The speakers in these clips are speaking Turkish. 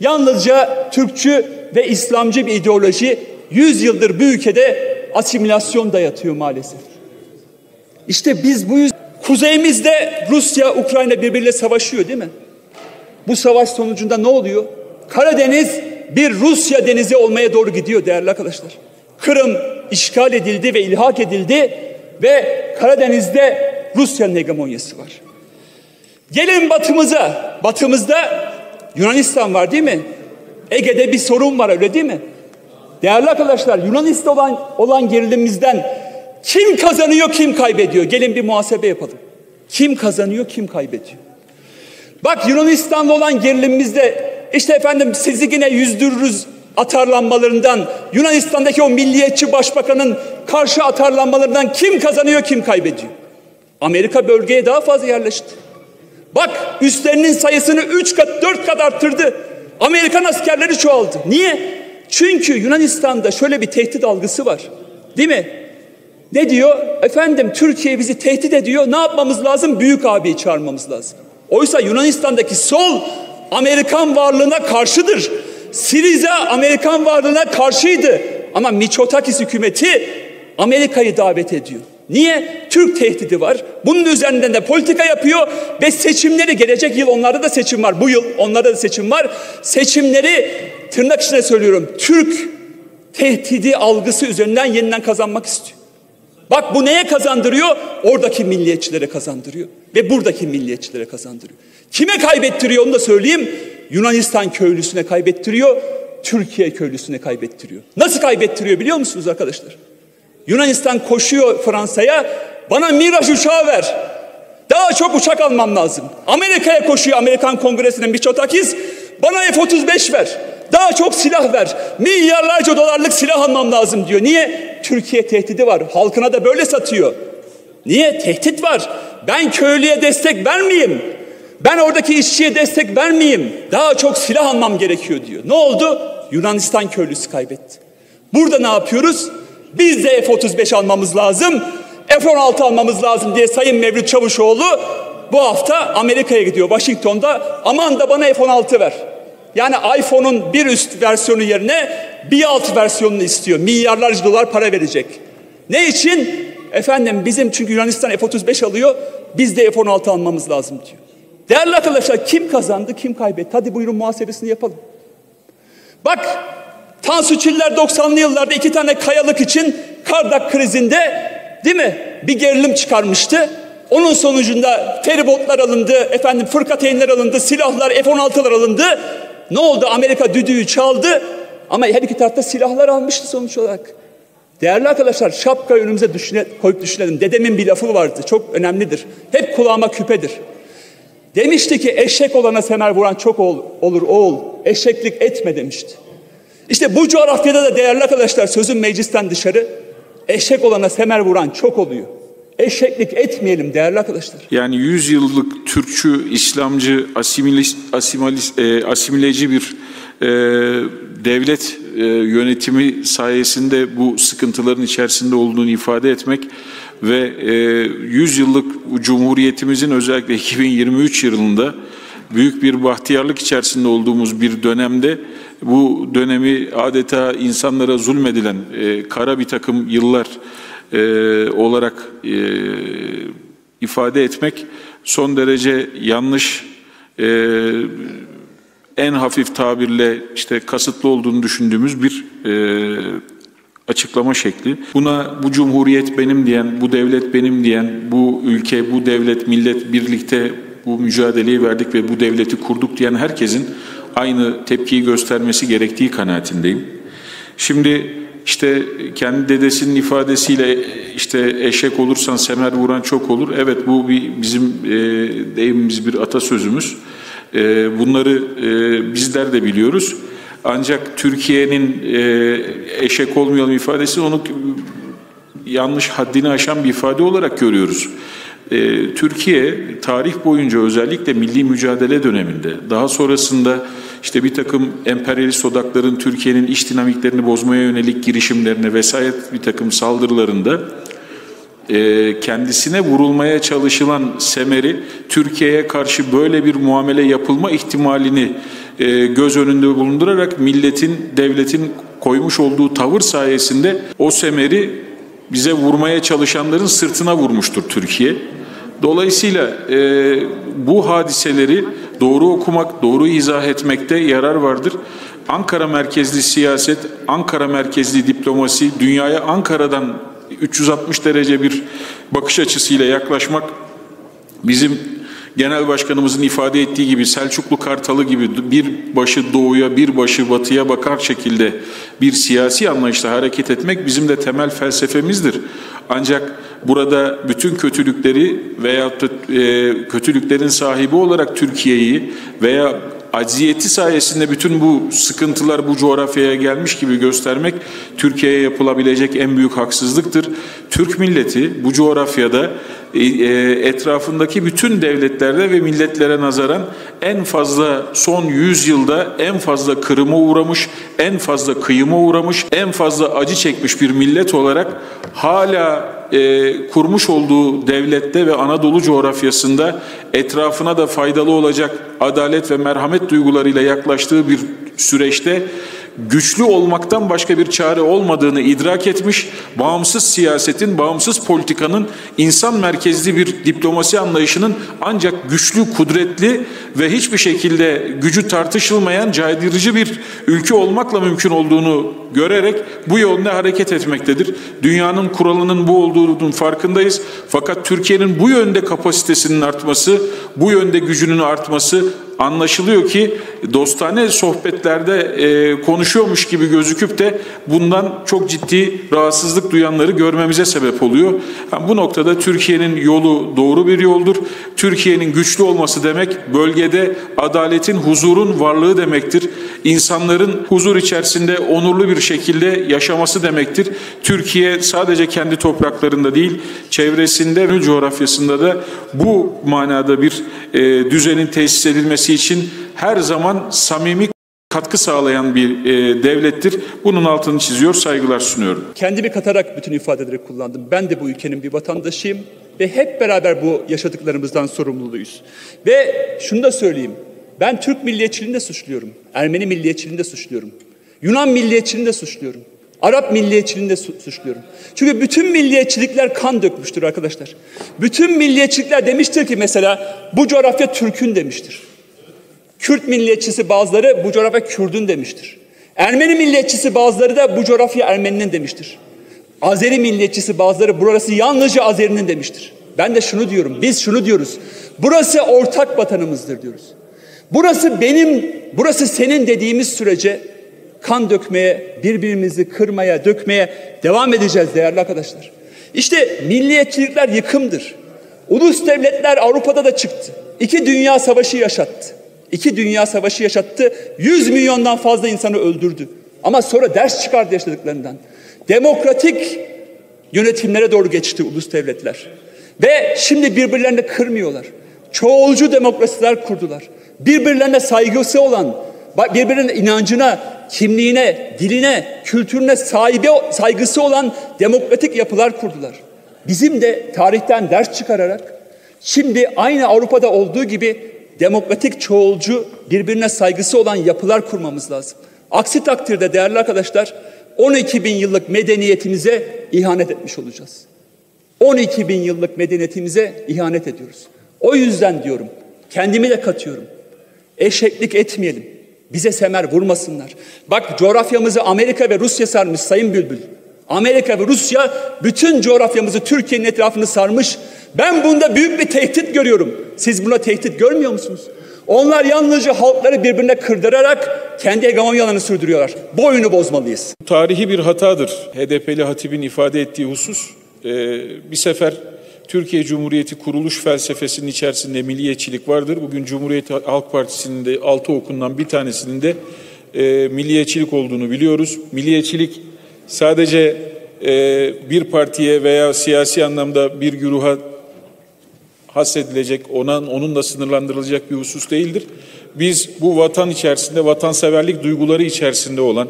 Yalnızca Türkçü ve İslamcı bir ideoloji 100 yıldır bu ülkede asimilasyon dayatıyor maalesef. İşte biz bu yüzden kuzeyimizde Rusya, Ukrayna birbiriyle savaşıyor değil mi? Bu savaş sonucunda ne oluyor? Karadeniz bir Rusya denizi olmaya doğru gidiyor değerli arkadaşlar. Kırım işgal edildi ve ilhak edildi ve Karadeniz'de Rusya'nın hegemonyası var. Gelin batımıza. Batımızda Yunanistan var değil mi? Ege'de bir sorun var öyle değil mi? Değerli arkadaşlar Yunanistan olan, olan gerilimimizden kim kazanıyor kim kaybediyor? Gelin bir muhasebe yapalım. Kim kazanıyor kim kaybediyor? Bak Yunanistan'la olan gerilimimizde işte efendim sizi yine yüzdürürüz atarlanmalarından Yunanistan'daki o milliyetçi başbakanın karşı atarlanmalarından kim kazanıyor kim kaybediyor? Amerika bölgeye daha fazla yerleşti. Bak üstlerinin sayısını 3 kat 4 kat arttırdı. Amerikan askerleri çoğaldı. Niye? Çünkü Yunanistan'da şöyle bir tehdit algısı var. Değil mi? Ne diyor? Efendim Türkiye bizi tehdit ediyor. Ne yapmamız lazım? Büyük abiyi çağırmamız lazım. Oysa Yunanistan'daki sol Amerikan varlığına karşıdır. Siriza Amerikan varlığına karşıydı. Ama Miçotakis hükümeti Amerika'yı davet ediyor. Niye? Türk tehdidi var. Bunun üzerinden de politika yapıyor ve seçimleri gelecek yıl onlarda da seçim var. Bu yıl onlarda da seçim var. Seçimleri tırnak içinde söylüyorum. Türk tehdidi algısı üzerinden yeniden kazanmak istiyor. Bak bu neye kazandırıyor? Oradaki milliyetçilere kazandırıyor. Ve buradaki milliyetçilere kazandırıyor. Kime kaybettiriyor onu da söyleyeyim. Yunanistan köylüsüne kaybettiriyor. Türkiye köylüsüne kaybettiriyor. Nasıl kaybettiriyor biliyor musunuz arkadaşlar? Yunanistan koşuyor Fransa'ya. Bana Miraj uçağı ver. Daha çok uçak almam lazım. Amerika'ya koşuyor Amerikan Kongresi'nin Mitsotakis. Bana F-35 ver. Daha çok silah ver. Milyarlarca dolarlık silah almam lazım diyor. Niye? Türkiye tehdidi var. Halkına da böyle satıyor. Niye? Tehdit var. Ben köylüye destek vermeyeyim. Ben oradaki işçiye destek vermeyeyim. Daha çok silah almam gerekiyor diyor. Ne oldu? Yunanistan köylüsü kaybetti. Burada ne yapıyoruz? Biz de F-35 almamız lazım. F-16 almamız lazım diye Sayın Mevlüt Çavuşoğlu bu hafta Amerika'ya gidiyor Washington'da. Aman da bana F-16 ver. Yani iPhone'un bir üst versiyonu yerine bir alt versiyonunu istiyor. Milyarlarca dolar para verecek. Ne için? Efendim bizim çünkü Yunanistan F-35 alıyor. Biz de F-16 almamız lazım diyor. Değerli arkadaşlar kim kazandı kim kaybetti? Hadi buyurun muhasebesini yapalım. Bak Tansu Çiller 90'lı yıllarda iki tane kayalık için Kardak krizinde değil mi? Bir gerilim çıkarmıştı. Onun sonucunda feribotlar alındı, efendim fırkateynler alındı, silahlar, F-16'lar alındı. Ne oldu? Amerika düdüğü çaldı ama her iki tarafta silahlar almıştı sonuç olarak. Değerli arkadaşlar şapka önümüze düşüne, koyup düşünelim. Dedemin bir lafı vardı çok önemlidir. Hep kulağıma küpedir. Demişti ki eşek olana semer vuran çok ol, olur oğul. Eşeklik etme demişti. İşte bu coğrafyada da değerli arkadaşlar sözün meclisten dışarı eşek olana semer vuran çok oluyor. Eşeklik etmeyelim değerli arkadaşlar. Yani 100 yıllık Türkçü, İslamcı, asimile, asimile, e, asimileci bir e, devlet e, yönetimi sayesinde bu sıkıntıların içerisinde olduğunu ifade etmek ve e, 100 yıllık Cumhuriyetimizin özellikle 2023 yılında büyük bir bahtiyarlık içerisinde olduğumuz bir dönemde bu dönemi adeta insanlara zulmedilen e, kara bir takım yıllar e, olarak e, ifade etmek son derece yanlış e, en hafif tabirle işte kasıtlı olduğunu düşündüğümüz bir e, açıklama şekli. Buna bu cumhuriyet benim diyen, bu devlet benim diyen, bu ülke, bu devlet, millet birlikte bu mücadeleyi verdik ve bu devleti kurduk diyen herkesin aynı tepkiyi göstermesi gerektiği kanaatindeyim. Şimdi işte kendi dedesinin ifadesiyle işte eşek olursan semer vuran çok olur. Evet bu bir bizim e, deyimimiz bir atasözümüz. E, bunları e, bizler de biliyoruz. Ancak Türkiye'nin e, eşek olmayalım ifadesi onu yanlış haddini aşan bir ifade olarak görüyoruz. E, Türkiye tarih boyunca özellikle milli mücadele döneminde daha sonrasında işte bir takım emperyalist odakların Türkiye'nin iç dinamiklerini bozmaya yönelik girişimlerine vesaire bir takım saldırılarında e, kendisine vurulmaya çalışılan semeri Türkiye'ye karşı böyle bir muamele yapılma ihtimalini e, göz önünde bulundurarak milletin, devletin koymuş olduğu tavır sayesinde o semeri bize vurmaya çalışanların sırtına vurmuştur Türkiye. Dolayısıyla e, bu hadiseleri doğru okumak, doğru izah etmekte yarar vardır. Ankara merkezli siyaset, Ankara merkezli diplomasi, dünyaya Ankara'dan 360 derece bir bakış açısıyla yaklaşmak bizim Genel Başkanımızın ifade ettiği gibi Selçuklu Kartalı gibi bir başı doğuya bir başı batıya bakar şekilde bir siyasi anlayışla hareket etmek bizim de temel felsefemizdir. Ancak burada bütün kötülükleri da e, kötülüklerin sahibi olarak Türkiye'yi veya acziyeti sayesinde bütün bu sıkıntılar bu coğrafyaya gelmiş gibi göstermek Türkiye'ye yapılabilecek en büyük haksızlıktır. Türk milleti bu coğrafyada e, e, etrafındaki bütün devletlerde ve milletlere nazaran en fazla son 100 yılda en fazla kırıma uğramış, en fazla kıyıma uğramış, en fazla acı çekmiş bir millet olarak hala e, kurmuş olduğu devlette ve Anadolu coğrafyasında etrafına da faydalı olacak adalet ve merhamet duygularıyla yaklaştığı bir süreçte güçlü olmaktan başka bir çare olmadığını idrak etmiş, bağımsız siyasetin, bağımsız politikanın, insan merkezli bir diplomasi anlayışının ancak güçlü, kudretli ve hiçbir şekilde gücü tartışılmayan caydırıcı bir ülke olmakla mümkün olduğunu görerek bu yolda hareket etmektedir. Dünyanın kuralının bu olduğunun farkındayız. Fakat Türkiye'nin bu yönde kapasitesinin artması, bu yönde gücünün artması anlaşılıyor ki dostane sohbetlerde e, konuşuyormuş gibi gözüküp de bundan çok ciddi rahatsızlık duyanları görmemize sebep oluyor. Yani bu noktada Türkiye'nin yolu doğru bir yoldur. Türkiye'nin güçlü olması demek bölgede adaletin, huzurun varlığı demektir. İnsanların huzur içerisinde onurlu bir şekilde yaşaması demektir. Türkiye sadece kendi topraklarında değil, çevresinde ve coğrafyasında da bu manada bir e, düzenin tesis edilmesi için her zaman samimi katkı sağlayan bir e, devlettir. Bunun altını çiziyor, saygılar sunuyorum. Kendimi katarak bütün ifadeleri kullandım. Ben de bu ülkenin bir vatandaşıyım ve hep beraber bu yaşadıklarımızdan sorumluyuz. Ve şunu da söyleyeyim. Ben Türk milliyetçiliğini de suçluyorum. Ermeni milliyetçiliğini de suçluyorum. Yunan milliyetçiliğini de suçluyorum. Arap milliyetçiliğini de suçluyorum. Çünkü bütün milliyetçilikler kan dökmüştür arkadaşlar. Bütün milliyetçilikler demiştir ki mesela bu coğrafya Türk'ün demiştir. Kürt milliyetçisi bazıları bu coğrafya Kürdün demiştir. Ermeni milliyetçisi bazıları da bu coğrafya Ermeninin demiştir. Azeri milliyetçisi bazıları burası yalnızca Azeri'nin demiştir. Ben de şunu diyorum, biz şunu diyoruz. Burası ortak vatanımızdır diyoruz. Burası benim, burası senin dediğimiz sürece kan dökmeye, birbirimizi kırmaya, dökmeye devam edeceğiz değerli arkadaşlar. İşte milliyetçilikler yıkımdır. Ulus devletler Avrupa'da da çıktı. İki dünya savaşı yaşattı. İki dünya savaşı yaşattı. Yüz milyondan fazla insanı öldürdü. Ama sonra ders çıkardı yaşadıklarından. Demokratik yönetimlere doğru geçti ulus devletler. Ve şimdi birbirlerini kırmıyorlar. Çoğulcu demokrasiler kurdular. Birbirlerine saygısı olan, birbirinin inancına, kimliğine, diline, kültürüne sahibi, saygısı olan demokratik yapılar kurdular. Bizim de tarihten ders çıkararak şimdi aynı Avrupa'da olduğu gibi demokratik çoğulcu birbirine saygısı olan yapılar kurmamız lazım. Aksi takdirde değerli arkadaşlar 12 bin yıllık medeniyetimize ihanet etmiş olacağız. 12 bin yıllık medeniyetimize ihanet ediyoruz. O yüzden diyorum kendimi de katıyorum. Eşeklik etmeyelim. Bize semer vurmasınlar. Bak coğrafyamızı Amerika ve Rusya sarmış Sayın Bülbül. Amerika ve Rusya bütün coğrafyamızı Türkiye'nin etrafını sarmış. Ben bunda büyük bir tehdit görüyorum. Siz buna tehdit görmüyor musunuz? Onlar yalnızca halkları birbirine kırdırarak kendi hegemonyalarını sürdürüyorlar. Bu oyunu bozmalıyız. Tarihi bir hatadır. HDP'li hatibin ifade ettiği husus. Ee, bir sefer Türkiye Cumhuriyeti kuruluş felsefesinin içerisinde milliyetçilik vardır. Bugün Cumhuriyet Halk Partisi'nin de altı okundan bir tanesinin de e, milliyetçilik olduğunu biliyoruz. Milliyetçilik sadece e, bir partiye veya siyasi anlamda bir güruha hasredilecek, ona, onunla sınırlandırılacak bir husus değildir. Biz bu vatan içerisinde, vatanseverlik duyguları içerisinde olan,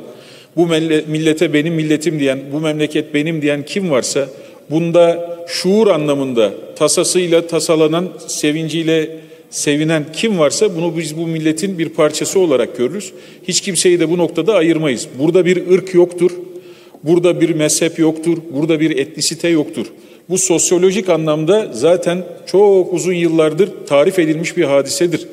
bu millete benim milletim diyen, bu memleket benim diyen kim varsa bunda şuur anlamında tasasıyla tasalanan, sevinciyle sevinen kim varsa bunu biz bu milletin bir parçası olarak görürüz. Hiç kimseyi de bu noktada ayırmayız. Burada bir ırk yoktur. Burada bir mezhep yoktur. Burada bir etnisite yoktur. Bu sosyolojik anlamda zaten çok uzun yıllardır tarif edilmiş bir hadisedir.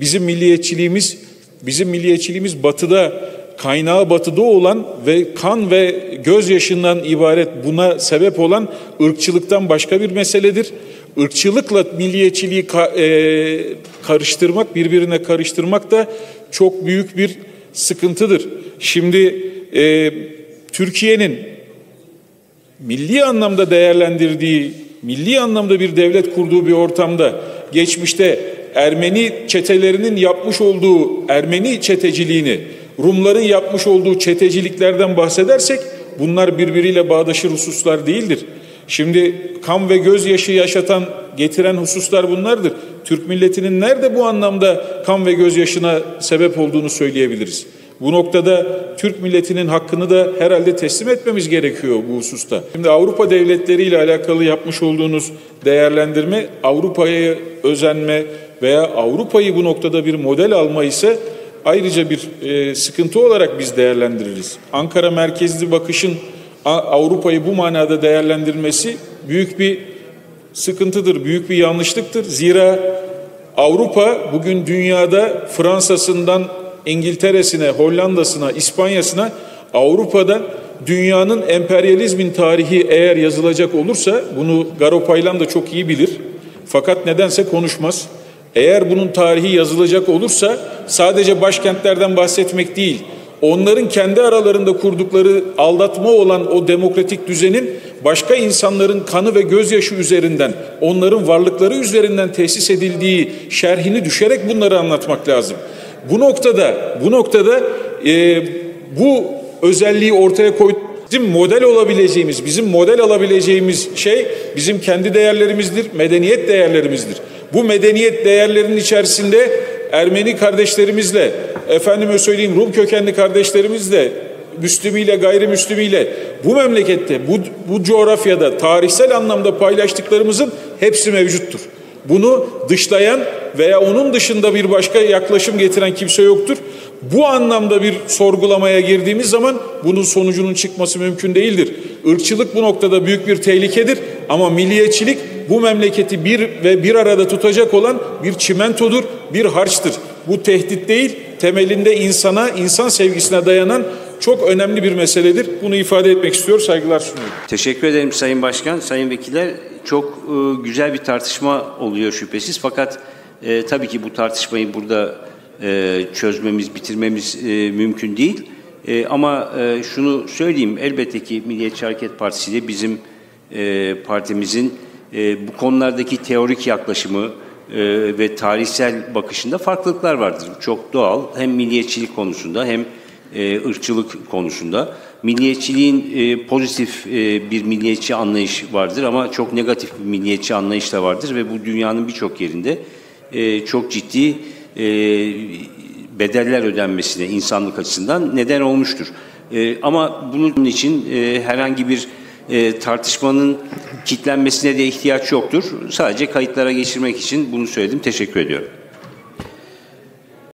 Bizim milliyetçiliğimiz, bizim milliyetçiliğimiz batıda, kaynağı batıda olan ve kan ve gözyaşından ibaret buna sebep olan ırkçılıktan başka bir meseledir. Irkçılıkla milliyetçiliği e, karıştırmak, birbirine karıştırmak da çok büyük bir sıkıntıdır. Şimdi e, Türkiye'nin milli anlamda değerlendirdiği, milli anlamda bir devlet kurduğu bir ortamda geçmişte Ermeni çetelerinin yapmış olduğu Ermeni çeteciliğini, Rumların yapmış olduğu çeteciliklerden bahsedersek bunlar birbiriyle bağdaşır hususlar değildir. Şimdi kan ve gözyaşı yaşatan, getiren hususlar bunlardır. Türk milletinin nerede bu anlamda kan ve gözyaşına sebep olduğunu söyleyebiliriz. Bu noktada Türk milletinin hakkını da herhalde teslim etmemiz gerekiyor bu hususta. Şimdi Avrupa devletleriyle alakalı yapmış olduğunuz değerlendirme Avrupa'ya özenme veya Avrupa'yı bu noktada bir model alma ise ayrıca bir e, sıkıntı olarak biz değerlendiririz. Ankara merkezli bakışın Avrupa'yı bu manada değerlendirmesi büyük bir sıkıntıdır, büyük bir yanlışlıktır. Zira Avrupa bugün dünyada Fransa'sından İngiltere'sine, Hollanda'sına, İspanya'sına Avrupa'da dünyanın emperyalizmin tarihi eğer yazılacak olursa bunu Garopaylan da çok iyi bilir. Fakat nedense konuşmaz. Eğer bunun tarihi yazılacak olursa sadece başkentlerden bahsetmek değil, onların kendi aralarında kurdukları aldatma olan o demokratik düzenin başka insanların kanı ve gözyaşı üzerinden, onların varlıkları üzerinden tesis edildiği şerhini düşerek bunları anlatmak lazım. Bu noktada bu noktada e, bu özelliği ortaya koy bizim model olabileceğimiz, bizim model alabileceğimiz şey bizim kendi değerlerimizdir, medeniyet değerlerimizdir. Bu medeniyet değerlerinin içerisinde Ermeni kardeşlerimizle, efendime söyleyeyim Rum kökenli kardeşlerimizle, Müslümiyle, gayrimüslimiyle bu memlekette, bu, bu coğrafyada tarihsel anlamda paylaştıklarımızın hepsi mevcuttur. Bunu dışlayan veya onun dışında bir başka yaklaşım getiren kimse yoktur. Bu anlamda bir sorgulamaya girdiğimiz zaman bunun sonucunun çıkması mümkün değildir. Irkçılık bu noktada büyük bir tehlikedir ama milliyetçilik bu memleketi bir ve bir arada tutacak olan bir çimentodur, bir harçtır. Bu tehdit değil, temelinde insana, insan sevgisine dayanan çok önemli bir meseledir. Bunu ifade etmek istiyor, saygılar sunuyorum. Teşekkür ederim Sayın Başkan, Sayın Vekiller. Çok e, güzel bir tartışma oluyor şüphesiz. Fakat e, tabii ki bu tartışmayı burada e, çözmemiz, bitirmemiz e, mümkün değil. E, ama e, şunu söyleyeyim, elbette ki Milliyetçi Hareket Partisi ile bizim e, partimizin e, bu konulardaki teorik yaklaşımı e, ve tarihsel bakışında farklılıklar vardır. Çok doğal. Hem milliyetçilik konusunda hem e, ırkçılık konusunda. Milliyetçiliğin e, pozitif e, bir milliyetçi anlayış vardır ama çok negatif bir milliyetçi anlayış da vardır ve bu dünyanın birçok yerinde e, çok ciddi bedeller ödenmesine insanlık açısından neden olmuştur. Ama bunun için herhangi bir tartışmanın kitlenmesine de ihtiyaç yoktur. Sadece kayıtlara geçirmek için bunu söyledim. Teşekkür ediyorum.